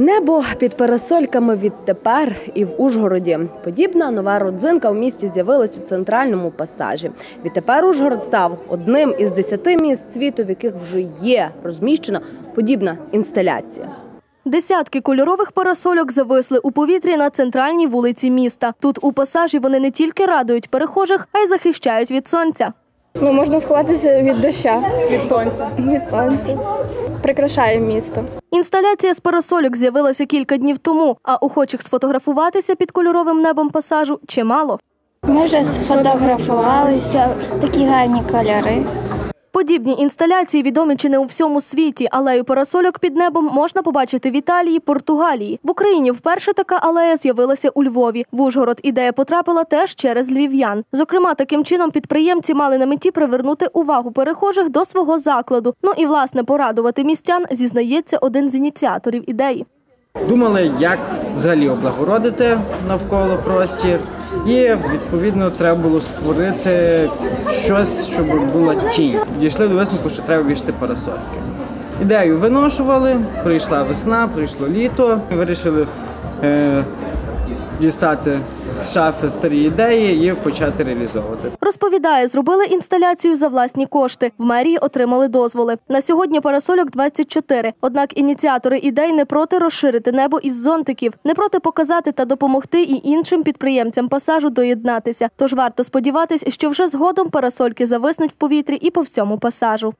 Небо під парасольками відтепер і в Ужгороді. Подібна нова родзинка в місті з'явилась у центральному пасажі. Відтепер Ужгород став одним із десяти міст світу, в яких вже є розміщена подібна інсталяція. Десятки кольорових парасольок зависли у повітрі на центральній вулиці міста. Тут у пасажі вони не тільки радують перехожих, а й захищають від сонця. Ну, можна сховатися від доща, від сонця. від сонця. Прикрашає місто. Інсталяція з парасолюк з'явилася кілька днів тому, а охочих сфотографуватися під кольоровим небом пасажу чимало. Ми вже сфотографувалися, такі гарні кольори. Подібні інсталяції відомі чи не у всьому світі. Алею парасольок під небом можна побачити в Італії, Португалії. В Україні вперше така алея з'явилася у Львові. В Ужгород ідея потрапила теж через львів'ян. Зокрема, таким чином підприємці мали на меті привернути увагу перехожих до свого закладу. Ну і власне порадувати містян зізнається один з ініціаторів ідеї. Думали, як взагалі облагородити навколо простір, і відповідно треба було створити щось, щоб була тінь. Дійшли до висновку, що треба вішати парасольки. Ідею виношували, прийшла весна, прийшло літо. Вирішили е, дістати з шафи старі ідеї і почати реалізовувати. Розповідає, зробили інсталяцію за власні кошти. В мерії отримали дозволи. На сьогодні парасольок 24. Однак ініціатори ідей не проти розширити небо із зонтиків, не проти показати та допомогти і іншим підприємцям пасажу доєднатися. Тож варто сподіватись, що вже згодом парасольки зависнуть в повітрі і по всьому пасажу.